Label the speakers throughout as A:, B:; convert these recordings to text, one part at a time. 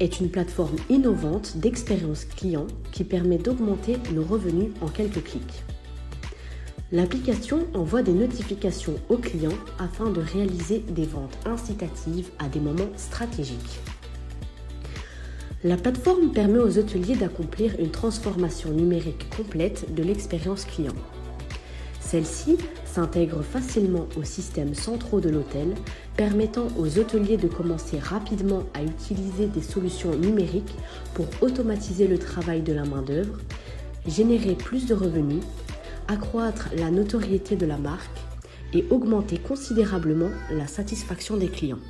A: est une plateforme innovante d'expérience client qui permet d'augmenter nos revenus en quelques clics. L'application envoie des notifications aux clients afin de réaliser des ventes incitatives à des moments stratégiques. La plateforme permet aux hôteliers d'accomplir une transformation numérique complète de l'expérience client. Celle-ci s'intègre facilement aux systèmes centraux de l'hôtel, permettant aux hôteliers de commencer rapidement à utiliser des solutions numériques pour automatiser le travail de la main-d'œuvre, générer plus de revenus accroître la notoriété de la marque et augmenter considérablement la satisfaction des clients.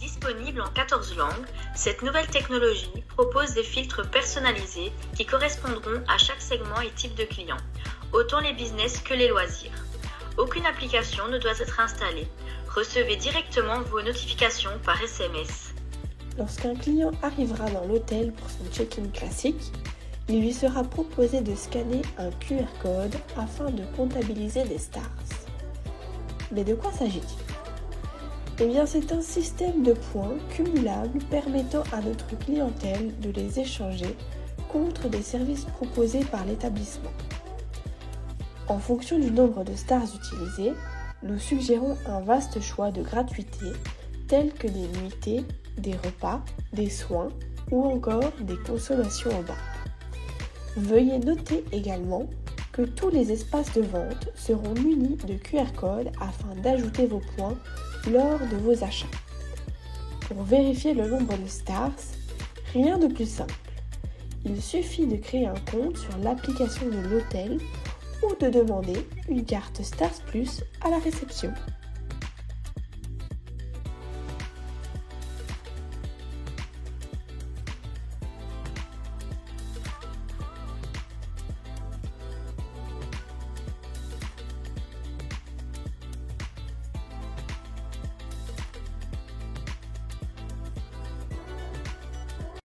B: Disponible en 14 langues, cette nouvelle technologie propose des filtres personnalisés qui correspondront à chaque segment et type de client, autant les business que les loisirs. Aucune application ne doit être installée. Recevez directement vos notifications par SMS.
C: Lorsqu'un client arrivera dans l'hôtel pour son check-in classique, il lui sera proposé de scanner un QR code afin de comptabiliser des stars. Mais de quoi s'agit-il? Eh bien, c'est un système de points cumulables permettant à notre clientèle de les échanger contre des services proposés par l'établissement. En fonction du nombre de stars utilisées, nous suggérons un vaste choix de gratuités tels que des nuitées, des repas, des soins ou encore des consommations au bar. Veuillez noter également que tous les espaces de vente seront munis de QR code afin d'ajouter vos points lors de vos achats. Pour vérifier le nombre de stars, rien de plus simple. Il suffit de créer un compte sur l'application de l'hôtel ou de demander une carte Stars Plus à la réception.